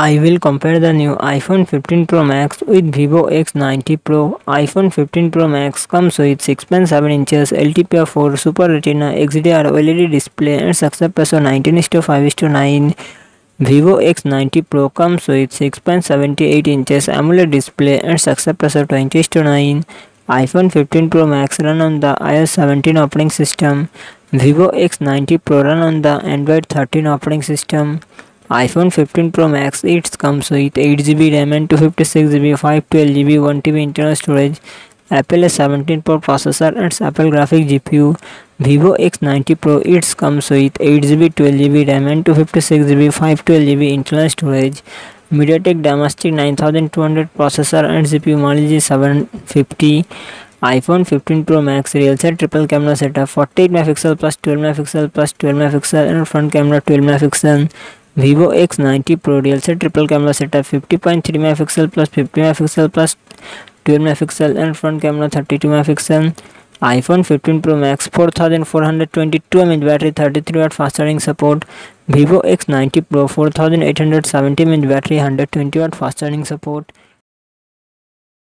I will compare the new iPhone 15 Pro Max with Vivo X90 Pro. iPhone 15 Pro Max comes with 6.7 inches LTPR4 Super Retina XDR OLED display and success ratio 19:5:9. Vivo X90 Pro comes with 6.78 inches AMOLED display and success ratio 20:9. iPhone 15 Pro Max run on the iOS 17 operating system. Vivo X90 Pro run on the Android 13 operating system iPhone 15 Pro Max it comes with 8GB RAM and 256GB 512GB 1TB internal storage Apple A17 Pro processor and Apple graphic GPU Vivo X90 Pro it comes with 8GB 12GB RAM and 256GB 512GB internal storage MediaTek Dimensity 9200 processor and GPU Mali G750 iPhone 15 Pro Max real set triple camera setup 48 megapixel plus 12 megapixel plus 12 megapixel and front camera 12 megapixel Vivo X90 Pro real set triple camera setup 50.3 megapixel plus 50 megapixel plus 12 megapixel and front camera 32 megapixel. iPhone 15 Pro Max 4422 mAh battery 33 watt fast charging support. Vivo X90 Pro 4870 mAh battery 120 watt fast charging support